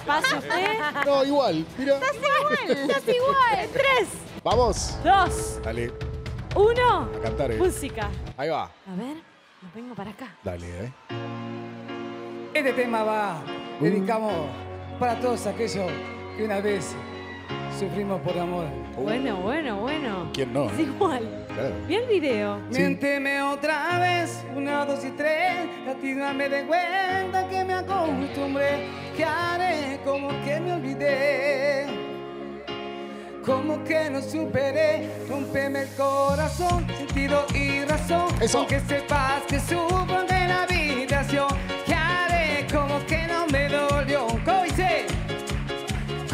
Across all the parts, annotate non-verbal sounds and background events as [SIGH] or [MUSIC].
Pasa usted. No, igual. Mira. Estás igual. Estás igual. [LAUGHS] Tres, Vamos. dos, Dale. uno. A cantar, eh. Música. Ahí va. A ver, nos vengo para acá. Dale, eh. Este tema va, dedicamos para todos aquellos que una vez sufrimos por amor. Bueno, bueno, bueno. ¿Quién no? Es eh? igual. Claro. Vi el video. Miénteme otra vez, una, dos y tres, latíname de cuenta que me acostumbré, que haré como que me olvidé, como que no superé, rompeme el corazón, sentido y razón, Eso. aunque sepas que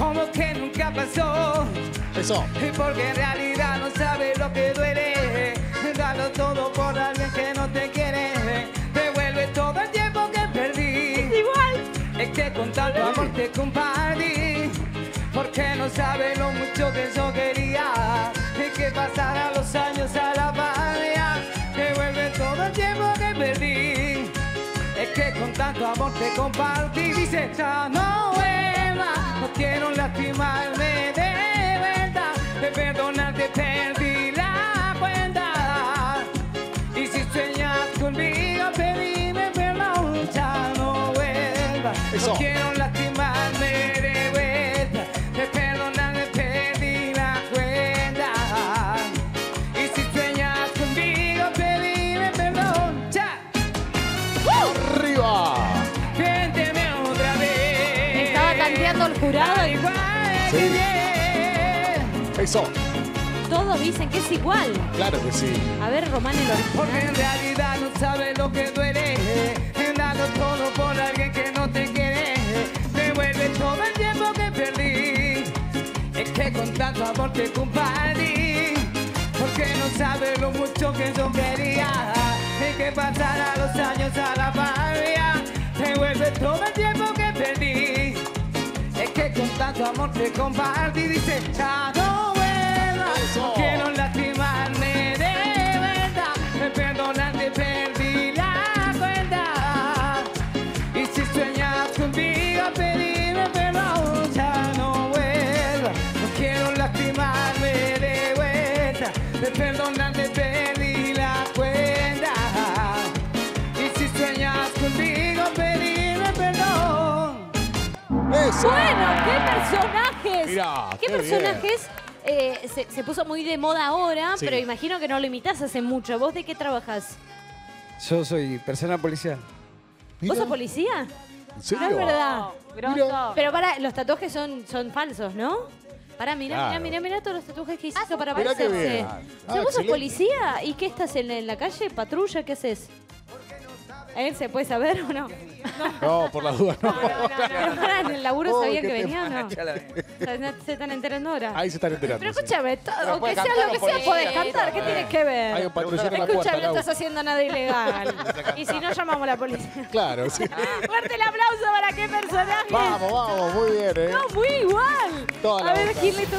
Como que nunca pasó. Eso. Y porque en realidad no sabes lo que duele. Dalo todo por alguien que no te quiere. Devuelve todo el tiempo que perdí. Igual. Es que con tanto amor te compartí. Porque no sabes lo mucho que yo quería. Y que pasara los años a la par. Devuelve todo el tiempo que perdí. Es que con tanto amor te compartí. Dice, ya no vuelva. No quiero lastimarme de verdad. De perdonarte perdí la cuenta. Y si sueñas conmigo, pedime perdón. Ya no vuelva. Eso. No quiero Sí. Eso. todos dicen que es igual. Claro que sí. A ver, Román, el Porque original. en realidad no sabes lo que duele. Dando todo por alguien que no te quiere. Devuelve todo el tiempo que perdí. Es que con tanto amor te compartí. Porque no sabes lo mucho que yo quería. Y que pasara los años a la par. Devuelve todo el tiempo que perdí. Que con tanto amor te compartí, dice, ya no vuelva, Eso. no quiero lastimarme de verdad, me perdonarte perdí la cuenta. Y si sueñas conmigo, pedime perdón, ya no vuelva, no quiero lastimarme de vuelta, me perdonarte Eso. Bueno, qué personajes. Mirá, qué, qué personajes. eh, se, se puso muy de moda ahora, Sí. pero imagino que no lo imitás hace mucho. ¿Vos de qué trabajas? Yo soy persona policial. ¿Vos sos policía? ¿En No es verdad. Pero para, los tatuajes son, son falsos, ¿no? Para, mira, Claro. mira, mira, mira todos los tatuajes que hiciste para Mirá parecerse. O Ah, sea, ¿Vos sos policía? ¿Y qué estás en, en la calle? ¿Patrulla? ¿Qué haces? ¿Él se puede saber o no? [LAUGHS] No, por las dudas no. Pero ¿En el laburo Uy, sabían qué que venía [LAUGHS] o no? No se están enterando ahora. Ahí se están enterando. Pero sí. escúchame, to- aunque puede sea cantar lo que sea, podés cantar. ¿Qué tiene que ver? Hay un patrullero en la Escúchame, puerta. no Lau. estás haciendo nada ilegal. [LAUGHS] y si no, llamamos a la policía. Claro, sí. Fuerte el aplauso para qué personaje. Vamos, vamos, muy bien, ¿eh? No, muy igual. Toda la a ver, onda. ¿quién le toca?